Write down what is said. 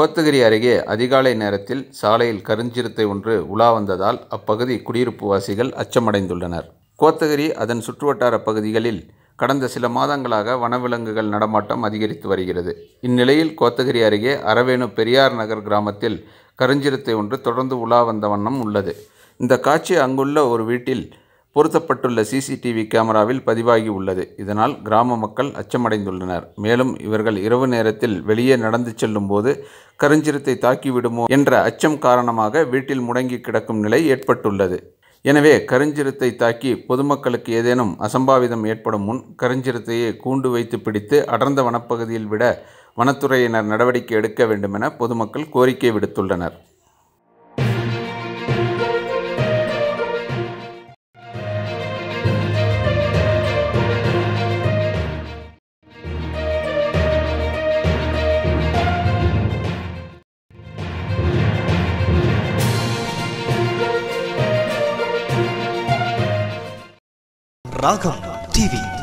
கோத்தகிரி அருகே அதிகாலை நேரத்தில் சாலையில் கருஞ்சிறுத்தை ஒன்று உலா வந்ததால் அப்பகுதி குடியிருப்பு வாசிகள் அச்சமடைந்துள்ளனர். கோத்தகிரி அதன் சுற்றுவட்டார பகுதிகளில் கடந்த சில மாதங்களாக வனவிலங்குகள் நடமாட்டம் அதிகரித்து வருகிறது. இந்நிலையில் கோத்தகிரி அருகே அரவேணு பெரியார் நகர் கிராமத்தில் கருஞ்சிறுத்தை ஒன்று தொடர்ந்து உலா வந்த வண்ணம் உள்ளது. இந்த காட்சி அங்குள்ள ஒரு வீட்டில் பொருத்தப்பட்டுள்ள சிசிடிவி கேமராவில் பதிவாகி உள்ளது. இதனால் கிராம மக்கள் அச்சமடைந்துள்ளனர். மேலும் இவர்கள் இரவு நேரத்தில் வெளியே நடந்து செல்லும் போது கருஞ்சிறுத்தை தாக்கிவிடுமோ என்ற அச்சம் காரணமாக வீட்டில் முடங்கி கிடக்கும் நிலை ஏற்பட்டுள்ளது. எனவே கருஞ்சிறுத்தை தாக்கி பொதுமக்களுக்கு ஏதேனும் அசம்பாவிதம் ஏற்படும் முன் கருஞ்சிறுத்தையை கூண்டு வைத்து பிடித்து அடர்ந்த வனப்பகுதியில் விட வனத்துறையினர் நடவடிக்கை எடுக்க வேண்டுமென பொதுமக்கள் கோரிக்கை விடுத்துள்ளனர். राघव टीवी।